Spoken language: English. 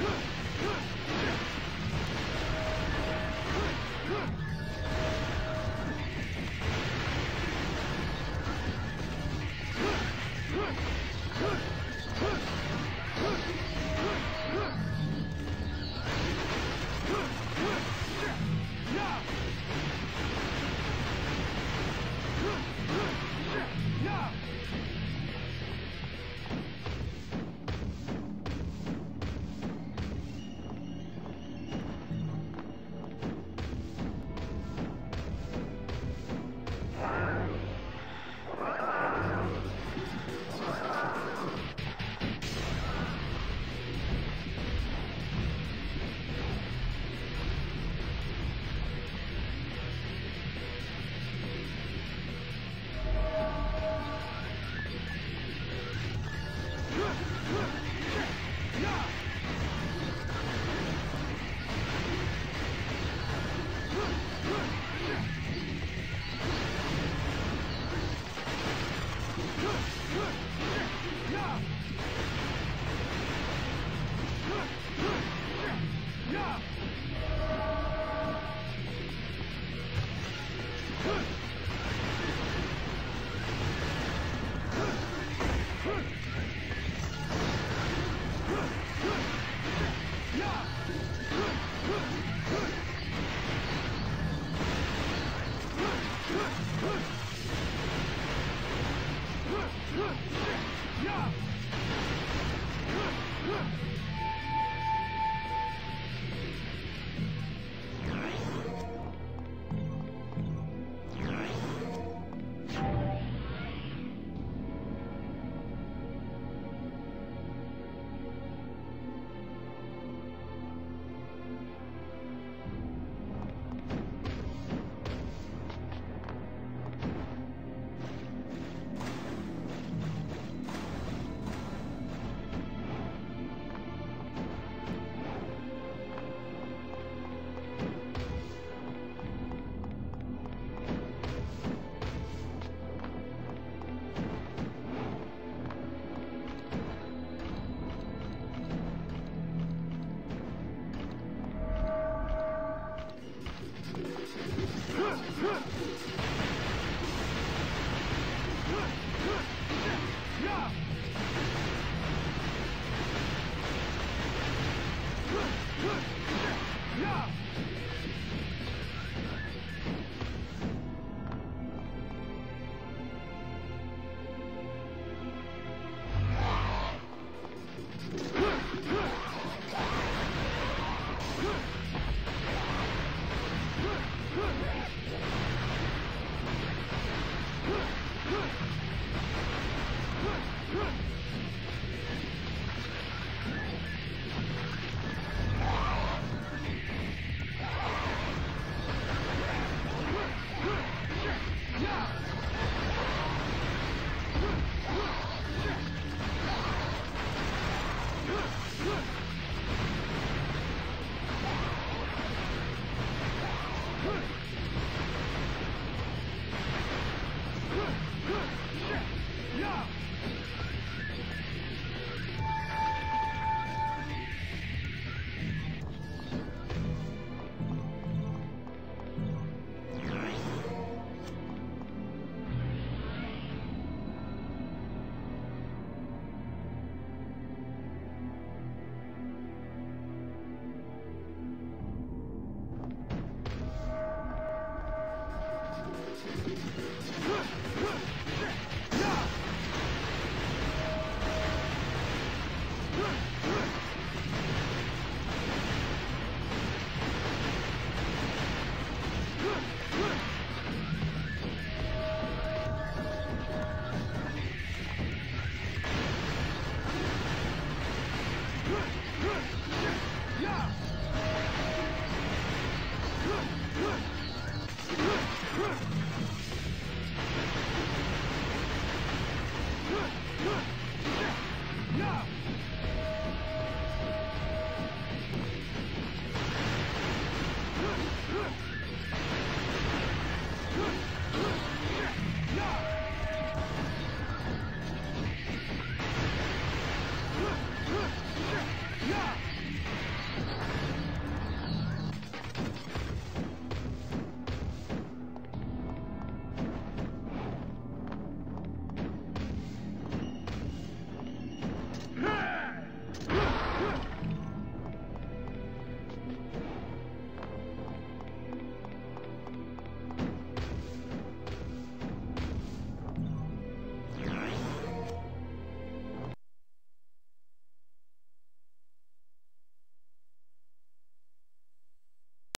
Good.